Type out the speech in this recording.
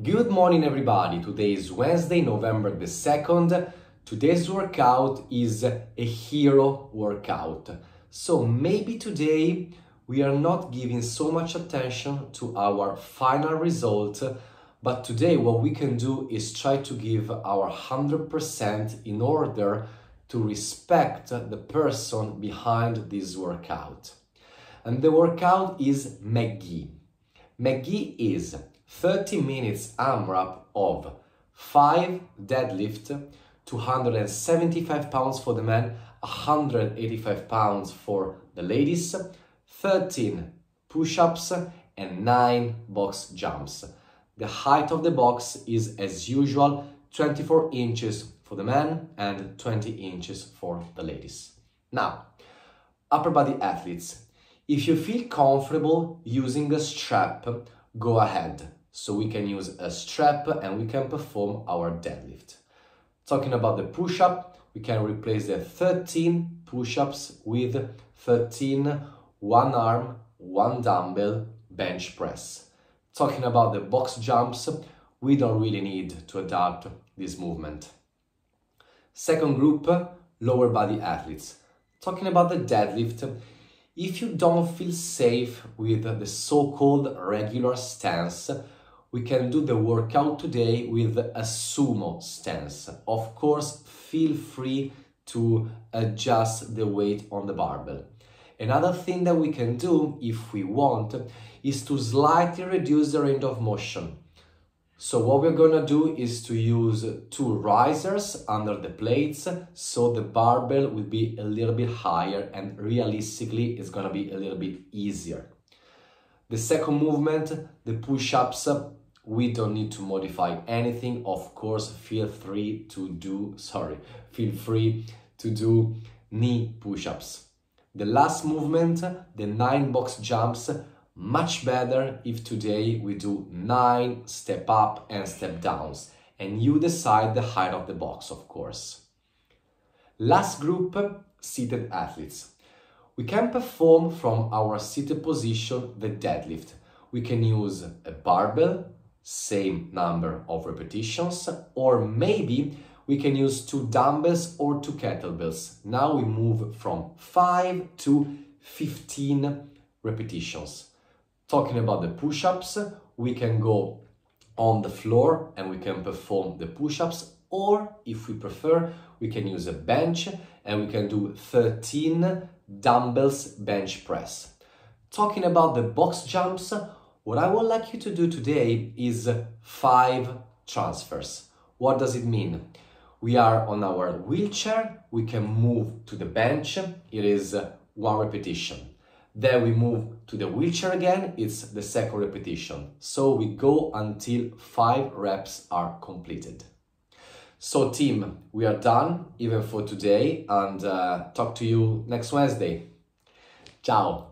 Good morning everybody, today is Wednesday, November the 2nd. Today's workout is a hero workout. So maybe today we are not giving so much attention to our final result, but today what we can do is try to give our 100% in order to respect the person behind this workout. And the workout is McGhee. McGhee is 30 minutes AMRAP of 5 deadlift, 275 pounds for the men, 185 pounds for the ladies, 13 push-ups and 9 box jumps. The height of the box is as usual 24 inches for the men and 20 inches for the ladies. Now, upper body athletes, if you feel comfortable using a strap, go ahead. So we can use a strap and we can perform our deadlift. Talking about the push-up, we can replace the 13 push-ups with 13 one arm, one dumbbell bench press. Talking about the box jumps, we don't really need to adapt this movement. Second group, lower body athletes. Talking about the deadlift, if you don't feel safe with the so-called regular stance, we can do the workout today with a sumo stance. Of course, feel free to adjust the weight on the barbell. Another thing that we can do, if we want, is to slightly reduce the range of motion. So what we're gonna do is to use two risers under the plates so the barbell will be a little bit higher and realistically it's gonna be a little bit easier. The second movement, the push-ups, we don't need to modify anything. Of course, feel free to do, sorry, feel free to do knee push-ups. The last movement, the nine box jumps, much better if today we do nine step up and step downs and you decide the height of the box, of course. Last group, seated athletes. We can perform from our seated position the deadlift. We can use a barbell, same number of repetitions, or maybe we can use two dumbbells or two kettlebells. Now we move from 5 to 15 repetitions. Talking about the push-ups, we can go on the floor and we can perform the push-ups or if we prefer, we can use a bench and we can do 13 dumbbells bench press. Talking about the box jumps, what I would like you to do today is five transfers. What does it mean? We are on our wheelchair, we can move to the bench, it is one repetition. Then we move to the wheelchair again, it's the second repetition. So we go until five reps are completed. So team, we are done even for today and uh, talk to you next Wednesday. Ciao!